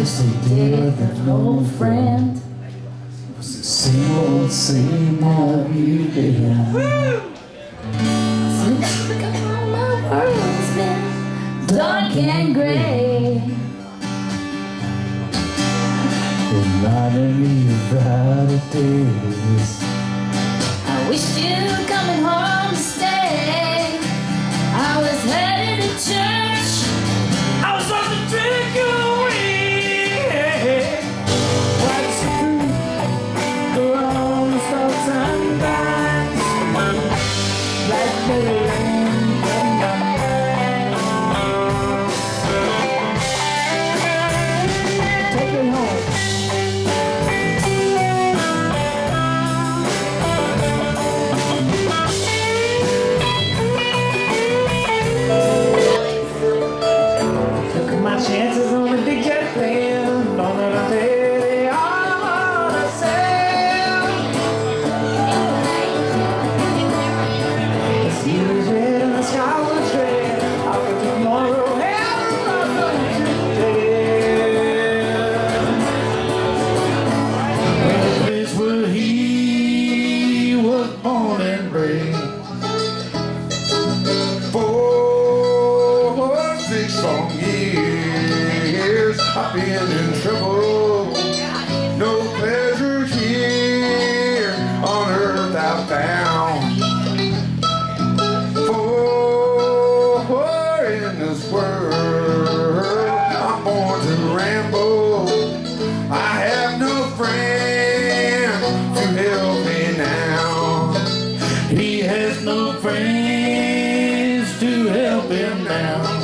kiss they did an old friend. It was the same old, same old you began. Since you gone, my world's been dark and gray. Reminding me of brighter days. I wish you were coming home to stay. I was headed to church. was born and raised. For six long years, I've been in trouble. No pleasure here on earth I've found. He has no friends to help him now.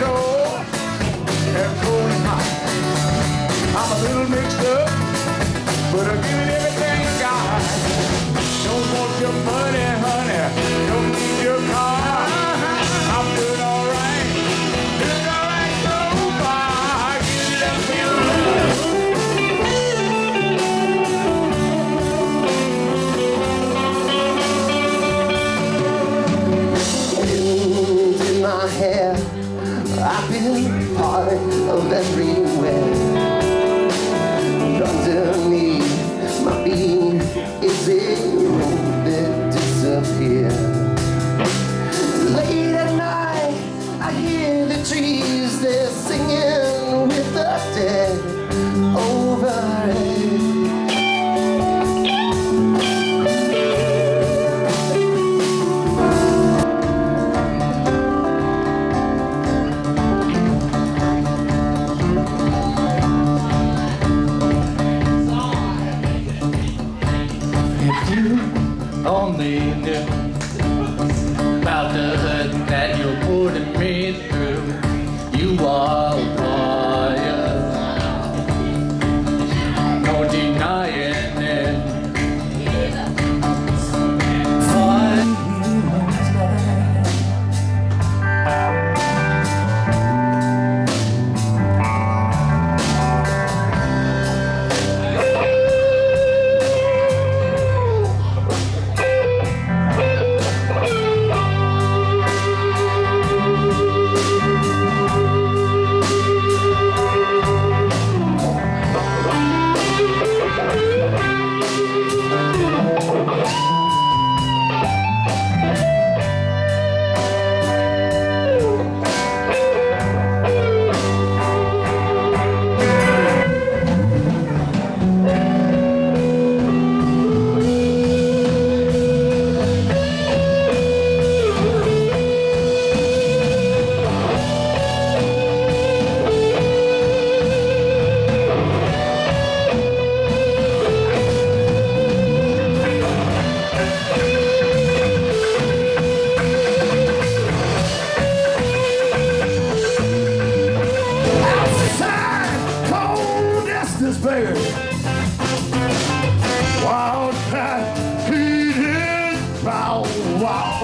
cold and cold and hot. I'm a little mixed up, but I part of everywhere. Underneath my being is a road that disappears. Late at night, I hear the trees, they're singing with the dead. on the Indian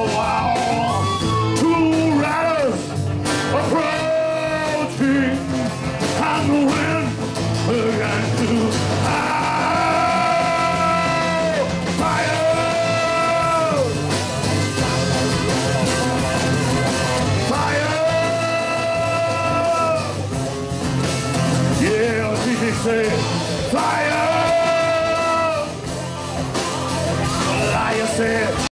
wow.